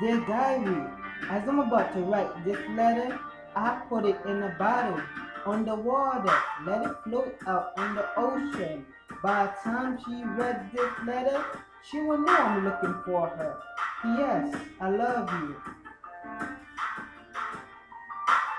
Dear diary, as I'm about to write this letter, I put it in a bottle on the water, let it float out on the ocean. By the time she read this letter, she will know I'm looking for her. Yes, I love you.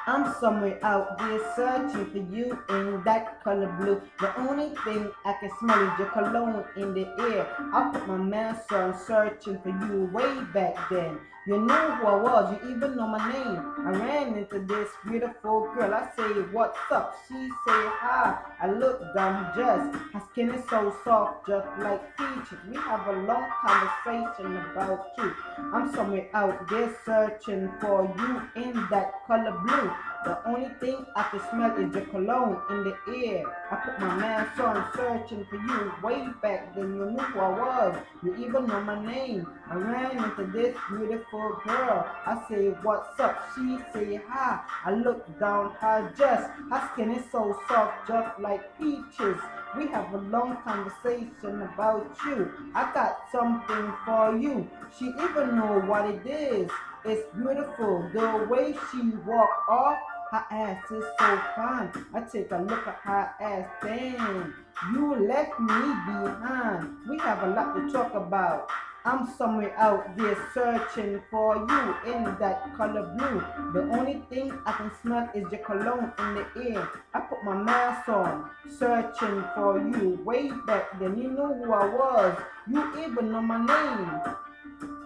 I'm somewhere out there searching for you in that color blue. The only thing I can smell is your cologne in the air. I put my mask on searching for you way back then. You knew who I was, you even know my name. I ran into this beautiful girl. I say, What's up? She say, Hi. I look dumb just. Her skin is so soft, just like peaches. We have a long conversation about you. I'm somewhere out there searching for you in that color blue. The only thing I can smell is the cologne in the air. I put my mask on searching for you way back then. You knew who I was. You even know my name. I ran into this beautiful girl. I say, what's up? She say, hi. I look down her dress. Her skin is so soft, just like peaches. We have a long conversation about you. I got something for you. She even know what it is. It's beautiful. The way she walk off, her ass is so fine. I take a look at her ass, damn. You left me behind. We have a lot to talk about. I'm somewhere out there searching for you in that color blue. The only thing I can smell is your cologne in the air. I put my mask on, searching for you way back then. You know who I was. You even know my name.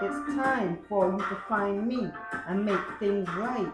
It's time for you to find me and make things right.